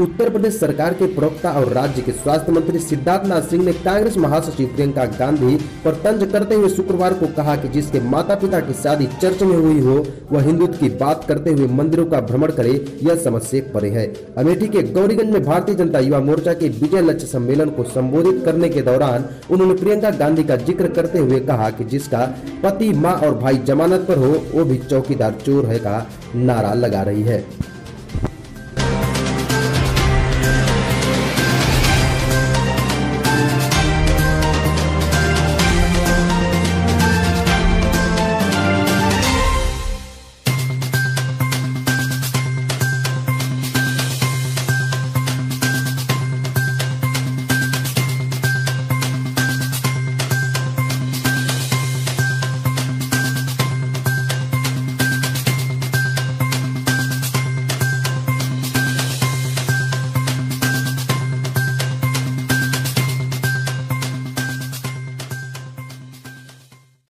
उत्तर प्रदेश सरकार के प्रवक्ता और राज्य के स्वास्थ्य मंत्री सिद्धार्थनाथ सिंह ने कांग्रेस महासचिव प्रियंका गांधी पर तंज करते हुए शुक्रवार को कहा कि जिसके माता पिता की शादी चर्च में हुई हो, वह हिंदुत्व की बात करते हुए मंदिरों का भ्रमण करे, यह समझ से परे है। अमेठी के गौरीगंज में भारतीय जनता युवा मोर्चा के विजय लक्ष्य सम्मेलन को संबोधित करने के दौरान उन्होंने प्रियंका गांधी का ज़िक्र करते हुए कहा की जिसका पति, माँ और भाई जमानत पर हो, वो भी चौकीदार चोर है का नारा लगा रही है।